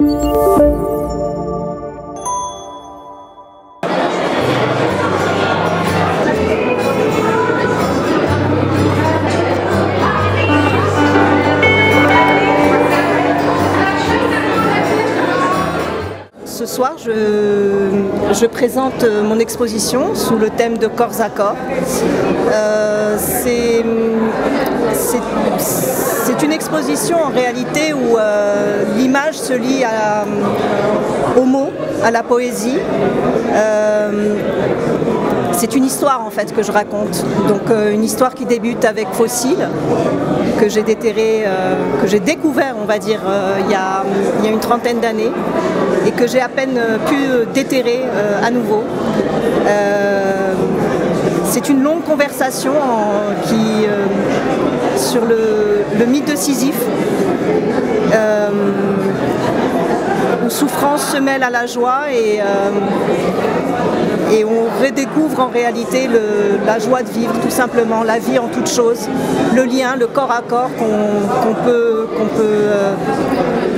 Ce soir, je, présente mon exposition sous le thème de corps à corps. Euh, c'est exposition en réalité où euh, l'image se lie à, aux mots, à la poésie. Euh, c'est une histoire en fait que je raconte. Donc une histoire qui débute avec Fossile, que j'ai déterré, que j'ai découvert on va dire il y, a, une trentaine d'années et que j'ai à peine euh, pu euh, déterrer euh, à nouveau. c'est une longue conversation qui, sur le, mythe de Sisyphe, où souffrance se mêle à la joie et, et on redécouvre en réalité la joie de vivre, tout simplement, la vie en toute chose, le lien, le corps à corps qu'on peut, peut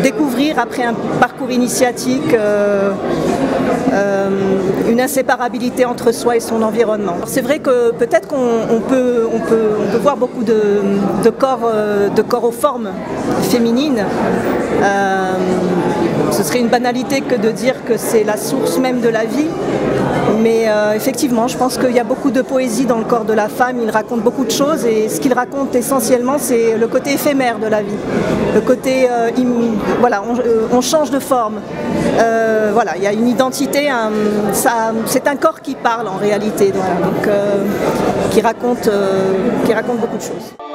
découvrir après un parcours initiatique euh, euh, inséparabilité entre soi et son environnement. C'est vrai que peut-être qu'on peut, voir beaucoup de, corps, euh, de corps aux formes féminines. ce serait une banalité que de dire que c'est la source même de la vie. Mais effectivement, je pense qu'il y a beaucoup de poésie dans le corps de la femme, il raconte beaucoup de choses et ce qu'il raconte essentiellement c'est le côté éphémère de la vie, le côté voilà, euh, on, change de forme. Euh, voilà, il y a une identité, c'est un corps qui parle en réalité, donc, euh, qui, raconte, qui raconte beaucoup de choses.